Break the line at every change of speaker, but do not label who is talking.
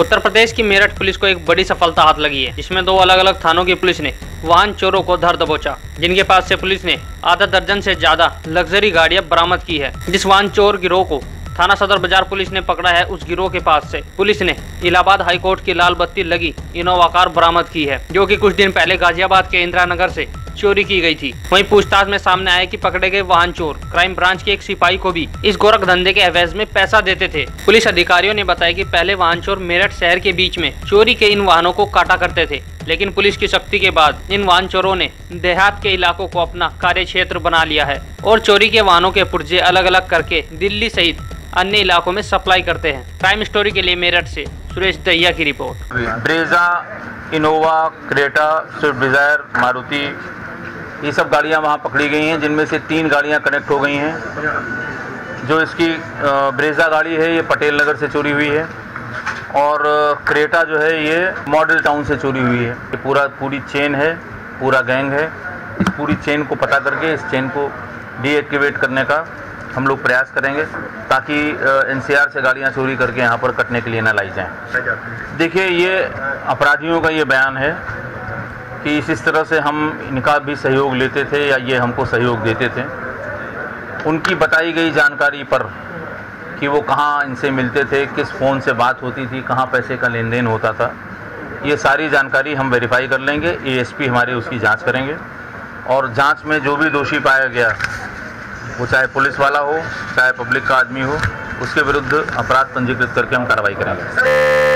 उत्तर प्रदेश की मेरठ पुलिस को एक बड़ी सफलता हाथ लगी है। जिसमें दो अलग अलग थानों की पुलिस ने वाहन चोरों को धर दबोचा, जिनके पास से पुलिस ने आधा दर्जन से ज़्यादा लग्जरी गाड़ियाँ बरामद की है। जिस वाहन चोर गिरोह को थाना सदर बाज़ार पुलिस ने पकड़ा है, उस गिरोह के पास से पुलिस ने इलाहाबाद हाईकोर्ट की लाल बत्ती लगी इनोवा कार बरामद की है, जो कि कुछ दिन पहले गाजियाबाद के इंदिरा नगर से चोरी की गई थी। वहीं पूछताछ में सामने आया कि पकड़े गए वाहन चोर, क्राइम ब्रांच के एक सिपाही को भी इस गोरख धंधे के अवैज में पैसा देते थे। पुलिस अधिकारियों ने बताया कि पहले वाहन चोर मेरठ शहर के बीच में चोरी के इन वाहनों को काटा करते थे, लेकिन पुलिस की सख्ती के बाद इन वाहन चोरों ने देहात के इलाकों को अपना कार्य क्षेत्र बना लिया है और चोरी के वाहनों के पुर्जे अलग अलग करके दिल्ली सहित अन्य इलाकों में सप्लाई करते हैं। क्राइम स्टोरी के लिए मेरठ से सुरेश दहिया की report.
Brezza, Innova, Creta Swift Dzire Maruti ये सब गाड़ियाँ वहाँ पकड़ी गई हैं, जिनमें से तीन गाड़ियाँ कनेक्ट हो गई हैं। जो इसकी ब्रेजा गाड़ी है, ये पटेल नगर से चोरी हुई है। और क्रेटा जो है, ये मॉडल टाउन से चोरी हुई है। ये पूरा, पूरी चेन है, पूरा गैंग है। इस पूरी चेन को पता करके, इस चेन को डीएक्टिवेट करने का हम लोग प्रयास करेंगे, ताकि एनसीआर से गाड़ियाँ चोरी करके यहाँ पर कटने के लिए ना लाई जाएँ। देखिए, ये अपराधियों का ये बयान है कि इस तरह से हम इनका भी सहयोग लेते थे या ये हमको सहयोग देते थे। उनकी बताई गई जानकारी पर कि वो कहाँ इनसे मिलते थे, किस फ़ोन से बात होती थी, कहाँ पैसे का लेन देन होता था, ये सारी जानकारी हम वेरीफाई कर लेंगे एएसपी हमारे उसकी जाँच करेंगे। और जाँच में जो भी दोषी पाया गया, वो चाहे पुलिस वाला हो, चाहे पब्लिक का आदमी हो, उसके विरुद्ध अपराध पंजीकृत करके हम कार्रवाई करेंगे।